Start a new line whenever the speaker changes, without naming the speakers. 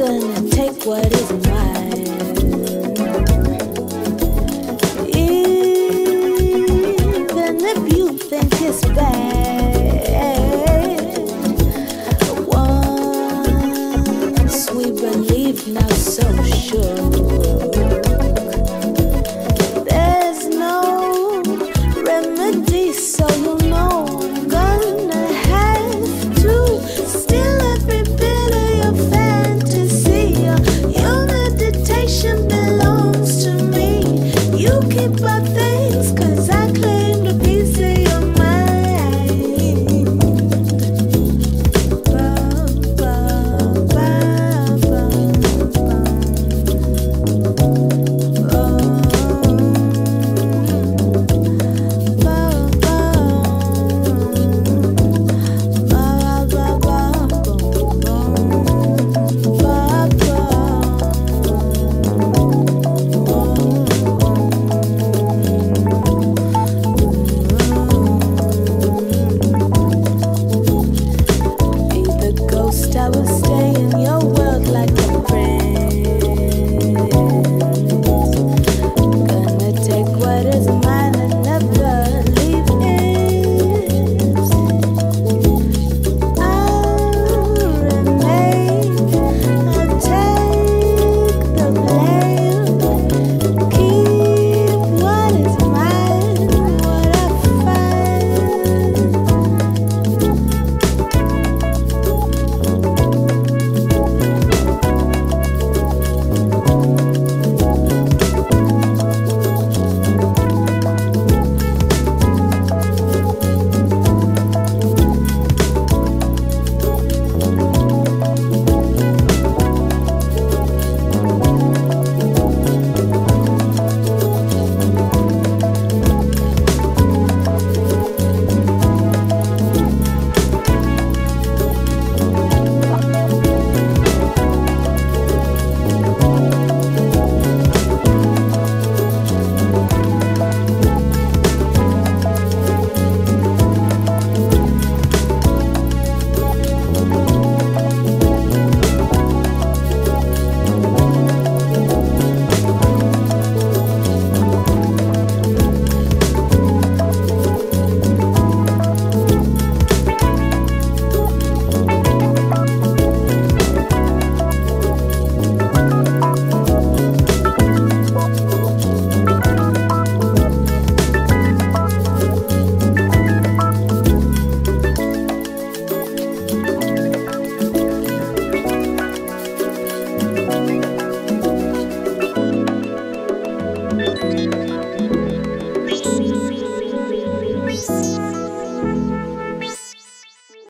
gonna take what is mine. Even if you think it's bad. was.